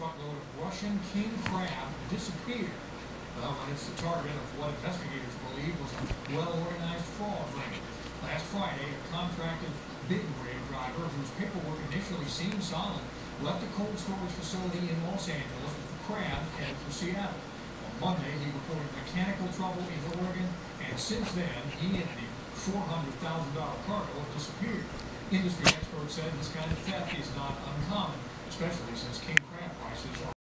truckload of Russian king crab disappeared. Well, it's the target of what investigators believe was a well-organized fraud ring. Last Friday, a contracted big rig driver whose paperwork initially seemed solid left a cold storage facility in Los Angeles with the crab headed for Seattle. On Monday, he reported mechanical trouble in Oregon, and since then, he and the $400,000 cargo have disappeared. Industry experts said this kind of theft is not uncommon, especially since king crab prices